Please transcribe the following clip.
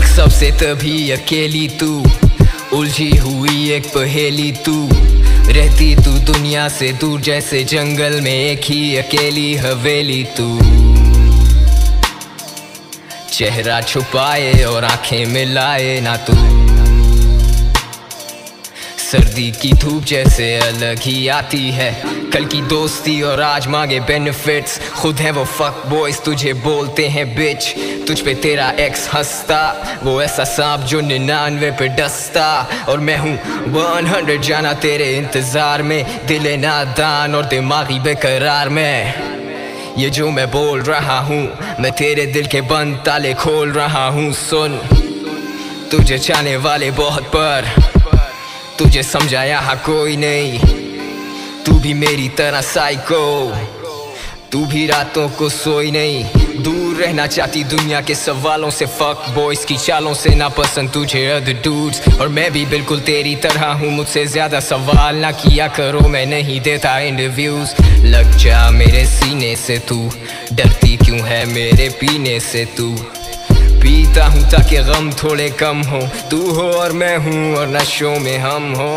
तक सबसे तभी अकेली तू। उलझी हुई एक पहेली तू। रहती तू दुनिया से दूर जैसे जंगल में एक ही अकेली हवेली तू। चेहरा छुपाए और आँखें मिलाए ना तू। सर्दी की धूप जैसे अलग ही आती है। कल की दोस्ती और आज मांगे बेनिफिट्स खुद है वो फक बॉयज़ तुझे बोलते हैं बिच तुझ पे तेरा एक्स हंसता, वो ऐसा सांप जो निन्यानवे पे डसता। और मैं हूँ वन हंड्रेड जाना तेरे इंतज़ार में। दिल नादान और दिमागी बेकरार में। ये जो मैं बोल रहा हूँ, मैं तेरे दिल के बंद ताले खोल रहा हूँ। सुन, तुझे चाहने वाले बहुत पर। तुझे समझा यहाँ कोई नहीं। तू भी मेरी तरह साइको तू भी रातों को सोई नहीं। दूर रहना चाहती दुनिया के सवालों से। फक बॉयज़ की चालों से ना पसंद तुझे डूड्स और मैं भी बिल्कुल तेरी तरह हूँ, मुझसे ज़्यादा सवाल ना किया करो। मैं नहीं देता इंटरव्यूज़ लग जा मेरे सीने से तू। डरती क्यों है मेरे पीने से तू? पीता हूँ ताकि गम थोड़े कम हो। तू हो और मैं हूँ और नशों में हम हो।